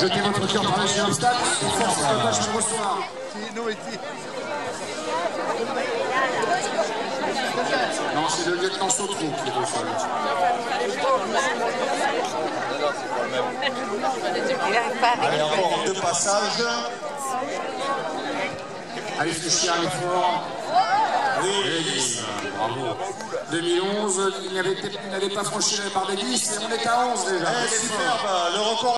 Jetez votre cœur par-dessus l'obstacle et force votre tâche pour recevoir. Non, c'est le lieutenant Sautreau qui est au sol. Allez, encore deux passages. Allez fléchir un effort. Oui, bravo. 2011, il n'avait pas franchi la barre des 10 et on est à 11 déjà. Eh, superbe, le record